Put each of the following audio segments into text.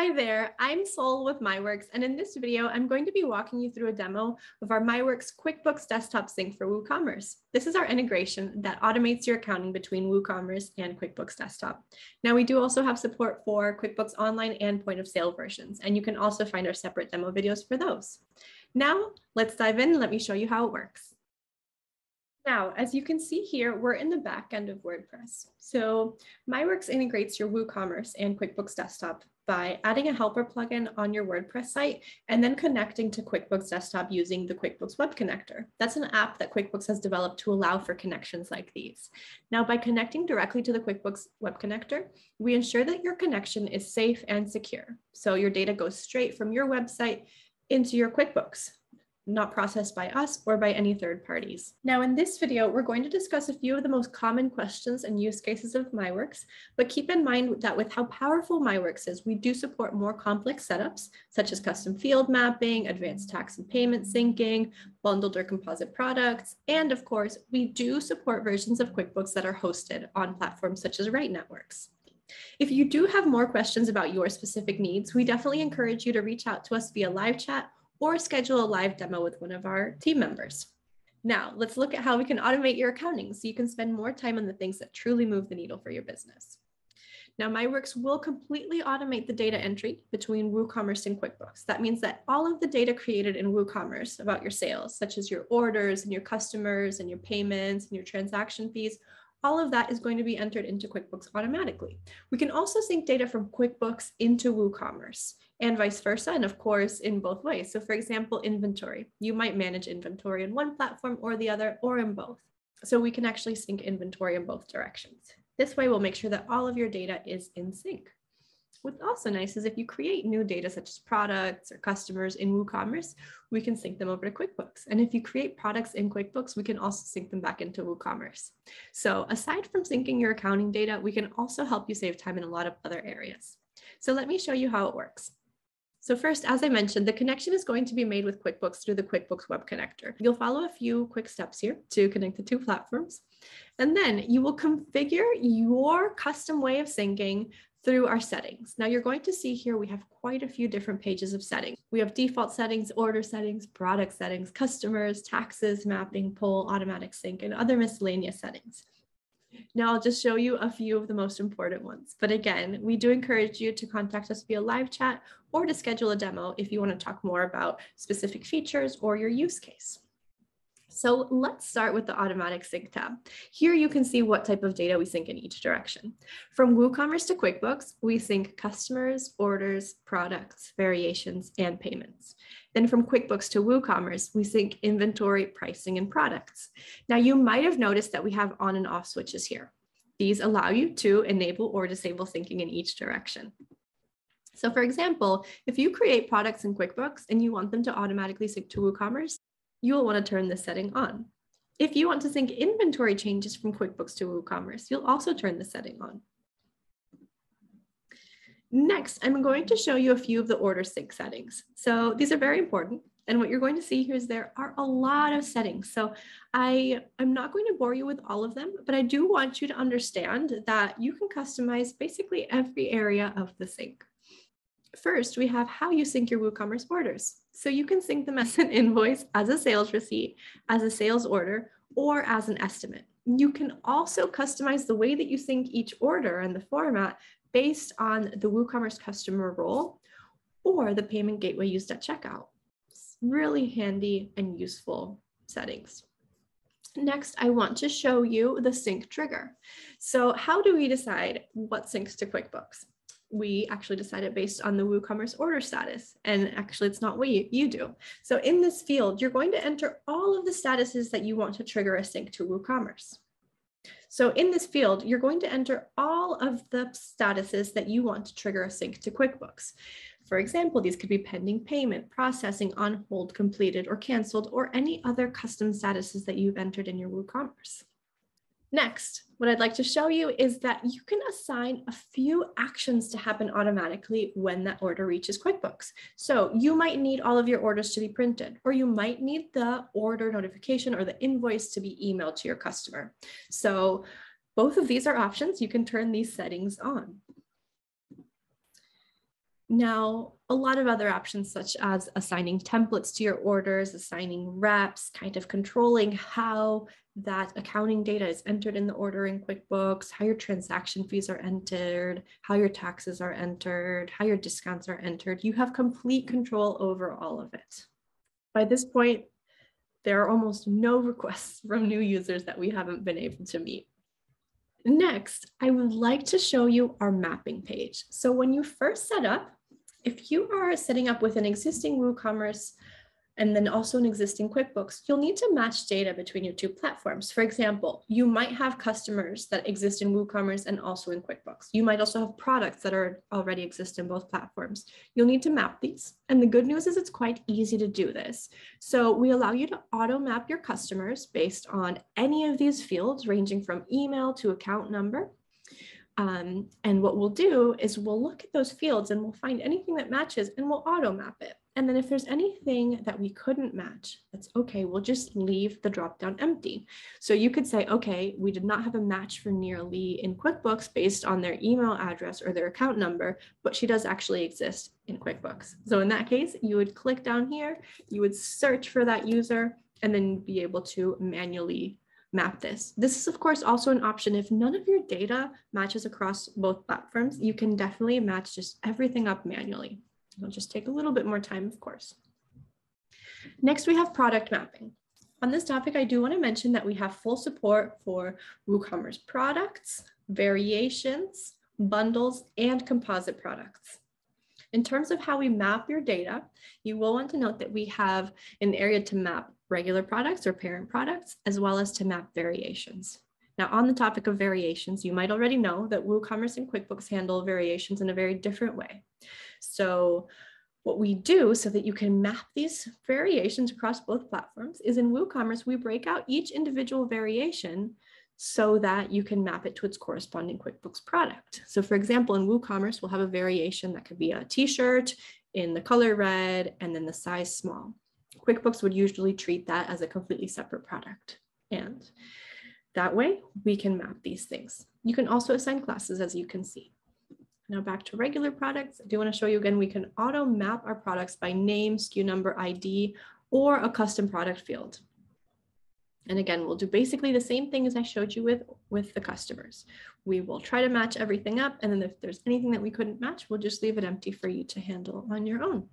Hi there, I'm Sol with MyWorks, and in this video, I'm going to be walking you through a demo of our MyWorks QuickBooks Desktop Sync for WooCommerce. This is our integration that automates your accounting between WooCommerce and QuickBooks Desktop. Now, we do also have support for QuickBooks Online and point of sale versions, and you can also find our separate demo videos for those. Now, let's dive in and let me show you how it works. Now, as you can see here, we're in the back end of WordPress. So MyWorks integrates your WooCommerce and QuickBooks Desktop by adding a helper plugin on your WordPress site and then connecting to QuickBooks Desktop using the QuickBooks Web Connector. That's an app that QuickBooks has developed to allow for connections like these. Now, by connecting directly to the QuickBooks Web Connector, we ensure that your connection is safe and secure. So your data goes straight from your website into your QuickBooks not processed by us or by any third parties. Now in this video, we're going to discuss a few of the most common questions and use cases of MyWorks, but keep in mind that with how powerful MyWorks is, we do support more complex setups, such as custom field mapping, advanced tax and payment syncing, bundled or composite products, and of course, we do support versions of QuickBooks that are hosted on platforms such as Right Networks. If you do have more questions about your specific needs, we definitely encourage you to reach out to us via live chat or schedule a live demo with one of our team members. Now, let's look at how we can automate your accounting so you can spend more time on the things that truly move the needle for your business. Now, MyWorks will completely automate the data entry between WooCommerce and QuickBooks. That means that all of the data created in WooCommerce about your sales, such as your orders and your customers and your payments and your transaction fees, all of that is going to be entered into QuickBooks automatically. We can also sync data from QuickBooks into WooCommerce and vice versa. And of course, in both ways. So for example, inventory, you might manage inventory in one platform or the other or in both. So we can actually sync inventory in both directions. This way we'll make sure that all of your data is in sync. What's also nice is if you create new data such as products or customers in WooCommerce, we can sync them over to QuickBooks. And if you create products in QuickBooks, we can also sync them back into WooCommerce. So aside from syncing your accounting data, we can also help you save time in a lot of other areas. So let me show you how it works. So first, as I mentioned, the connection is going to be made with QuickBooks through the QuickBooks Web Connector. You'll follow a few quick steps here to connect the two platforms. And then you will configure your custom way of syncing through our settings. Now you're going to see here we have quite a few different pages of settings. We have default settings, order settings, product settings, customers, taxes, mapping, poll, automatic sync, and other miscellaneous settings. Now I'll just show you a few of the most important ones. But again, we do encourage you to contact us via live chat or to schedule a demo if you want to talk more about specific features or your use case. So let's start with the automatic sync tab. Here you can see what type of data we sync in each direction. From WooCommerce to QuickBooks, we sync customers, orders, products, variations, and payments. Then from QuickBooks to WooCommerce, we sync inventory, pricing, and products. Now you might have noticed that we have on and off switches here. These allow you to enable or disable syncing in each direction. So for example, if you create products in QuickBooks and you want them to automatically sync to WooCommerce, you will want to turn this setting on. If you want to sync inventory changes from QuickBooks to WooCommerce, you'll also turn the setting on. Next, I'm going to show you a few of the order sync settings. So these are very important. And what you're going to see here is there are a lot of settings. So I, I'm not going to bore you with all of them, but I do want you to understand that you can customize basically every area of the sync. First, we have how you sync your WooCommerce orders. So you can sync them as an invoice, as a sales receipt, as a sales order, or as an estimate. You can also customize the way that you sync each order and the format based on the WooCommerce customer role or the payment gateway used at checkout. It's really handy and useful settings. Next, I want to show you the sync trigger. So how do we decide what syncs to QuickBooks? we actually decided based on the WooCommerce order status. And actually, it's not what you, you do. So in this field, you're going to enter all of the statuses that you want to trigger a sync to WooCommerce. So in this field, you're going to enter all of the statuses that you want to trigger a sync to QuickBooks. For example, these could be pending payment, processing, on hold, completed, or canceled, or any other custom statuses that you've entered in your WooCommerce. Next, what I'd like to show you is that you can assign a few actions to happen automatically when that order reaches QuickBooks. So you might need all of your orders to be printed, or you might need the order notification or the invoice to be emailed to your customer. So both of these are options. You can turn these settings on. Now, a lot of other options such as assigning templates to your orders, assigning reps, kind of controlling how that accounting data is entered in the order in QuickBooks, how your transaction fees are entered, how your taxes are entered, how your discounts are entered. You have complete control over all of it. By this point, there are almost no requests from new users that we haven't been able to meet. Next, I would like to show you our mapping page. So when you first set up, if you are setting up with an existing WooCommerce and then also an existing QuickBooks, you'll need to match data between your two platforms. For example, you might have customers that exist in WooCommerce and also in QuickBooks. You might also have products that are already exist in both platforms. You'll need to map these. And the good news is it's quite easy to do this. So we allow you to auto map your customers based on any of these fields ranging from email to account number. Um, and what we'll do is we'll look at those fields and we'll find anything that matches and we'll auto map it. And then if there's anything that we couldn't match, that's okay. We'll just leave the dropdown empty. So you could say, okay, we did not have a match for Nearly in QuickBooks based on their email address or their account number, but she does actually exist in QuickBooks. So in that case, you would click down here, you would search for that user, and then be able to manually map this. This is of course also an option if none of your data matches across both platforms, you can definitely match just everything up manually. It'll just take a little bit more time, of course. Next, we have product mapping. On this topic, I do want to mention that we have full support for WooCommerce products, variations, bundles, and composite products. In terms of how we map your data, you will want to note that we have an area to map regular products or parent products, as well as to map variations. Now, on the topic of variations, you might already know that WooCommerce and QuickBooks handle variations in a very different way. So what we do so that you can map these variations across both platforms is in WooCommerce, we break out each individual variation so that you can map it to its corresponding QuickBooks product. So for example, in WooCommerce, we'll have a variation that could be a t-shirt in the color red and then the size small. QuickBooks would usually treat that as a completely separate product. And that way we can map these things. You can also assign classes as you can see. Now back to regular products. I do want to show you again, we can auto map our products by name, SKU number, ID, or a custom product field. And again, we'll do basically the same thing as I showed you with, with the customers. We will try to match everything up. And then if there's anything that we couldn't match, we'll just leave it empty for you to handle on your own.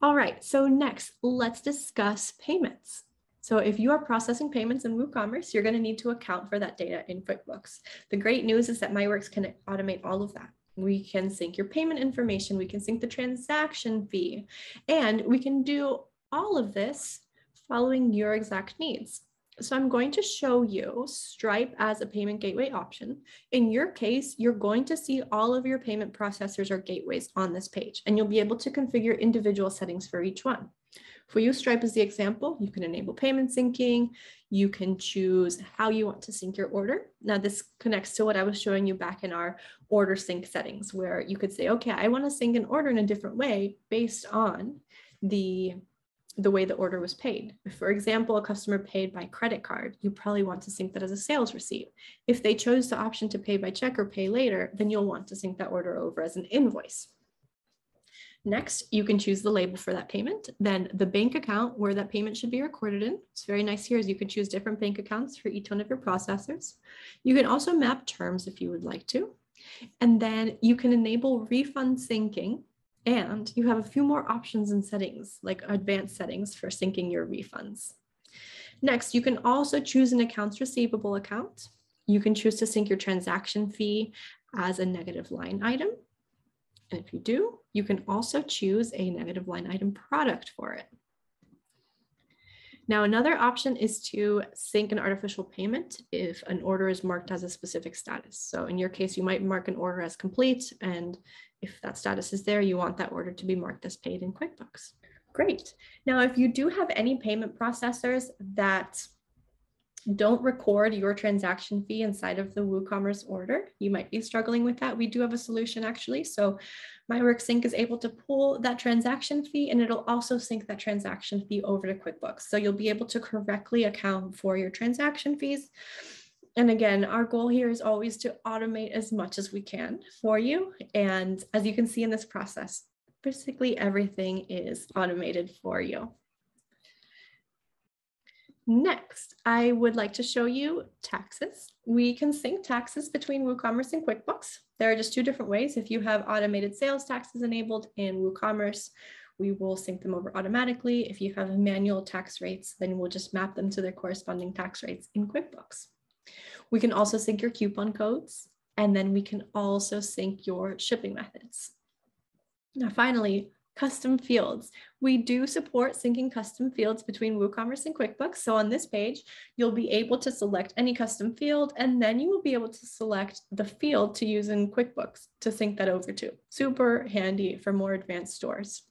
All right, so next, let's discuss payments. So if you are processing payments in WooCommerce, you're going to need to account for that data in QuickBooks. The great news is that MyWorks can automate all of that. We can sync your payment information, we can sync the transaction fee, and we can do all of this following your exact needs. So I'm going to show you Stripe as a payment gateway option. In your case, you're going to see all of your payment processors or gateways on this page, and you'll be able to configure individual settings for each one. For you, Stripe as the example, you can enable payment syncing. You can choose how you want to sync your order. Now this connects to what I was showing you back in our order sync settings, where you could say, okay, I want to sync an order in a different way based on the the way the order was paid. If, for example, a customer paid by credit card, you probably want to sync that as a sales receipt. If they chose the option to pay by check or pay later, then you'll want to sync that order over as an invoice. Next, you can choose the label for that payment, then the bank account where that payment should be recorded in. It's very nice here as you can choose different bank accounts for each one of your processors. You can also map terms if you would like to. And then you can enable refund syncing and you have a few more options and settings, like advanced settings for syncing your refunds. Next, you can also choose an accounts receivable account. You can choose to sync your transaction fee as a negative line item. And if you do, you can also choose a negative line item product for it. Now, another option is to sync an artificial payment if an order is marked as a specific status. So in your case, you might mark an order as complete and if that status is there, you want that order to be marked as paid in QuickBooks. Great. Now, if you do have any payment processors that don't record your transaction fee inside of the WooCommerce order, you might be struggling with that. We do have a solution actually. So MyWorks Sync is able to pull that transaction fee and it'll also sync that transaction fee over to QuickBooks. So you'll be able to correctly account for your transaction fees And again, our goal here is always to automate as much as we can for you. And as you can see in this process, basically everything is automated for you. Next, I would like to show you taxes. We can sync taxes between WooCommerce and QuickBooks. There are just two different ways. If you have automated sales taxes enabled in WooCommerce, we will sync them over automatically. If you have manual tax rates, then we'll just map them to their corresponding tax rates in QuickBooks. We can also sync your coupon codes, and then we can also sync your shipping methods. Now, finally, custom fields. We do support syncing custom fields between WooCommerce and QuickBooks. So on this page, you'll be able to select any custom field, and then you will be able to select the field to use in QuickBooks to sync that over to. Super handy for more advanced stores.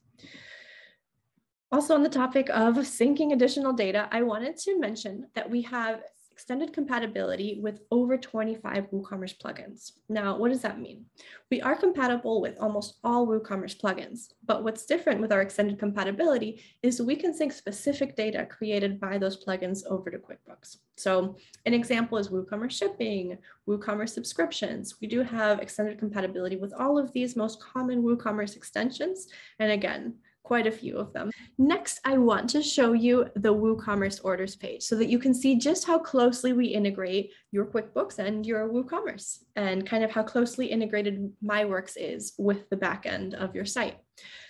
Also on the topic of syncing additional data, I wanted to mention that we have extended compatibility with over 25 WooCommerce plugins. Now, what does that mean? We are compatible with almost all WooCommerce plugins, but what's different with our extended compatibility is we can sync specific data created by those plugins over to QuickBooks. So an example is WooCommerce shipping, WooCommerce subscriptions. We do have extended compatibility with all of these most common WooCommerce extensions. And again, quite a few of them. Next, I want to show you the WooCommerce orders page so that you can see just how closely we integrate your QuickBooks and your WooCommerce and kind of how closely integrated MyWorks is with the back end of your site.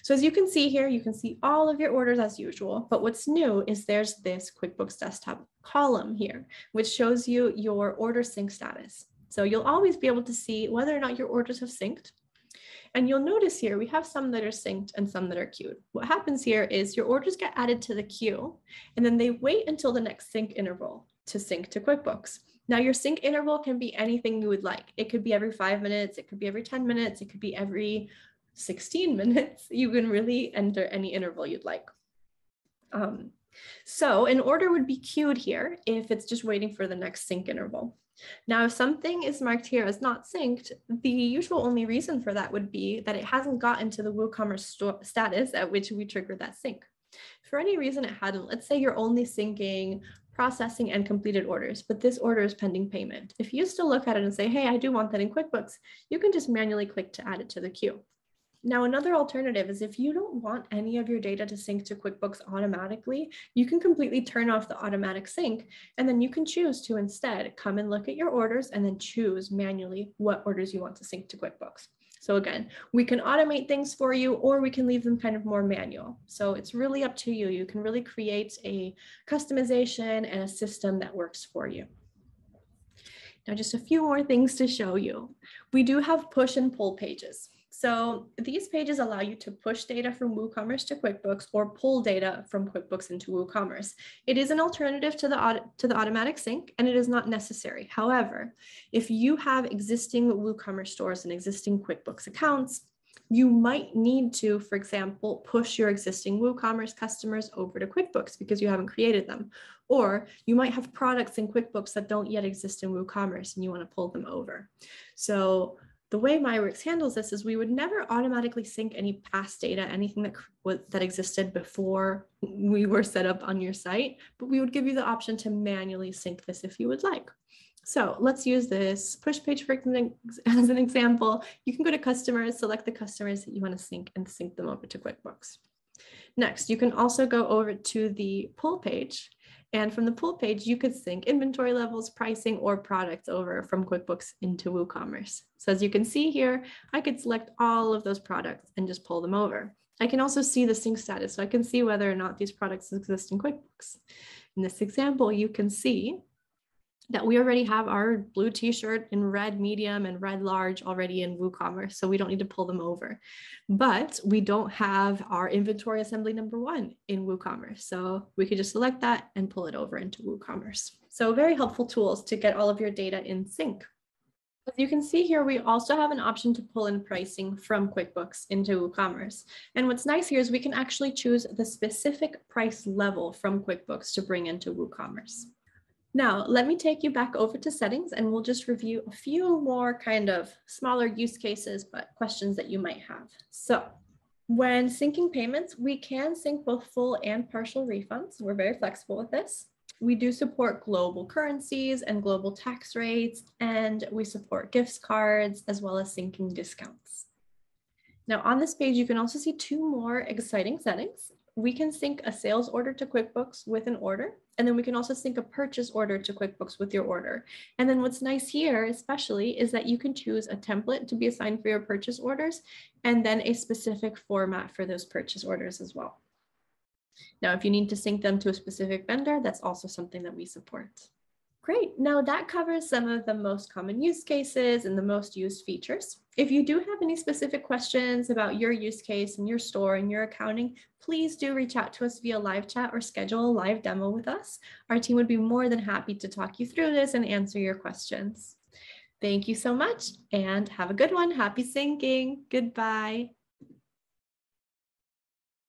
So as you can see here, you can see all of your orders as usual, but what's new is there's this QuickBooks desktop column here, which shows you your order sync status. So you'll always be able to see whether or not your orders have synced and you'll notice here, we have some that are synced and some that are queued. What happens here is your orders get added to the queue, and then they wait until the next sync interval to sync to QuickBooks. Now your sync interval can be anything you would like. It could be every five minutes, it could be every 10 minutes, it could be every 16 minutes. You can really enter any interval you'd like. Um, so an order would be queued here if it's just waiting for the next sync interval. Now, if something is marked here as not synced, the usual only reason for that would be that it hasn't gotten to the WooCommerce status at which we trigger that sync. For any reason it hadn't, let's say you're only syncing processing and completed orders, but this order is pending payment. If you still look at it and say, hey, I do want that in QuickBooks, you can just manually click to add it to the queue. Now, another alternative is if you don't want any of your data to sync to QuickBooks automatically, you can completely turn off the automatic sync, and then you can choose to instead come and look at your orders and then choose manually what orders you want to sync to QuickBooks. So again, we can automate things for you or we can leave them kind of more manual. So it's really up to you. You can really create a customization and a system that works for you. Now, just a few more things to show you. We do have push and pull pages. So these pages allow you to push data from WooCommerce to QuickBooks or pull data from QuickBooks into WooCommerce. It is an alternative to the, to the automatic sync and it is not necessary. However, if you have existing WooCommerce stores and existing QuickBooks accounts, you might need to, for example, push your existing WooCommerce customers over to QuickBooks because you haven't created them. Or you might have products in QuickBooks that don't yet exist in WooCommerce and you want to pull them over. So the way MyWorks handles this is we would never automatically sync any past data, anything that, that existed before we were set up on your site, but we would give you the option to manually sync this if you would like. So let's use this push page for as an example. You can go to customers, select the customers that you want to sync and sync them over to QuickBooks. Next, you can also go over to the pull page and from the pull page, you could sync inventory levels, pricing, or products over from QuickBooks into WooCommerce. So as you can see here, I could select all of those products and just pull them over. I can also see the sync status, so I can see whether or not these products exist in QuickBooks. In this example, you can see that we already have our blue t-shirt in red medium and red large already in WooCommerce, so we don't need to pull them over. But we don't have our inventory assembly number one in WooCommerce, so we could just select that and pull it over into WooCommerce. So very helpful tools to get all of your data in sync. As you can see here, we also have an option to pull in pricing from QuickBooks into WooCommerce. And what's nice here is we can actually choose the specific price level from QuickBooks to bring into WooCommerce. Now, let me take you back over to settings and we'll just review a few more kind of smaller use cases, but questions that you might have. So when syncing payments, we can sync both full and partial refunds. We're very flexible with this. We do support global currencies and global tax rates, and we support gift cards as well as syncing discounts. Now on this page, you can also see two more exciting settings. We can sync a sales order to QuickBooks with an order, and then we can also sync a purchase order to QuickBooks with your order. And then what's nice here, especially, is that you can choose a template to be assigned for your purchase orders, and then a specific format for those purchase orders as well. Now, if you need to sync them to a specific vendor, that's also something that we support. Great. Now that covers some of the most common use cases and the most used features. If you do have any specific questions about your use case and your store and your accounting, please do reach out to us via live chat or schedule a live demo with us. Our team would be more than happy to talk you through this and answer your questions. Thank you so much and have a good one. Happy syncing. Goodbye.